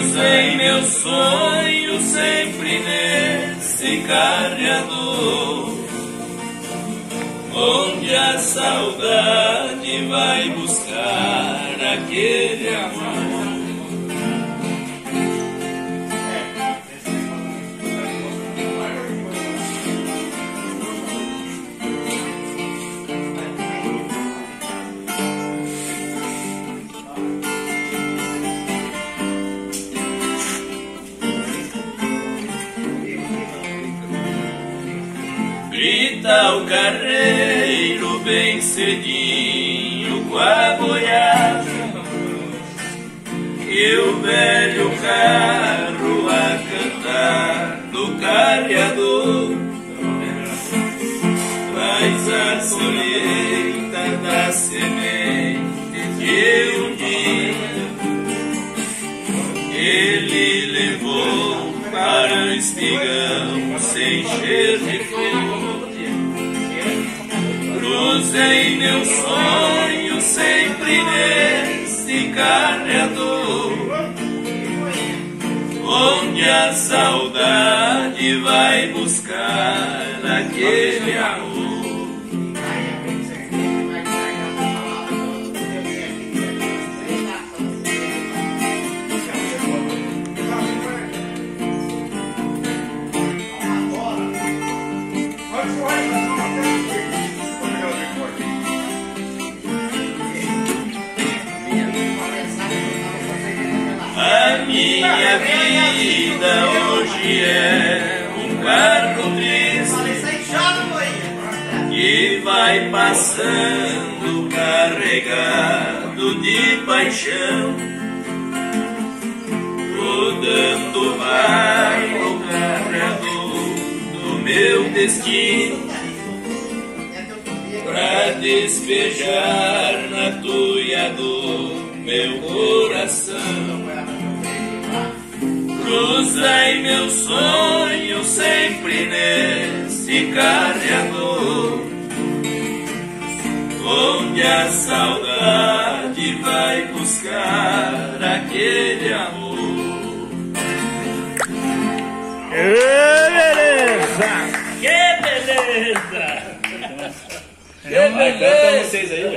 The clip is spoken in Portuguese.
Cruzei meu sonho sempre nesse carreador, onde a saudade vai buscar aquele amor. Grita o carreiro bem cedinho com a boiada. E o velho carro a cantar no carreador. Faz a colheita da semente que um dia Ele levou para o espigão sem cheiro de flor Cruzei meu sonho sempre nesse carreador, onde a saudade vai buscar aquele amor. Minha vida hoje é um carro triste que vai passando carregado de paixão, rodando vai o carregador do meu destino pra despejar na tuia do meu coração. Cruzei meu sonho sempre nesse carreador, onde a saudade vai buscar aquele amor. beleza! Que beleza! Que beleza! vocês aí.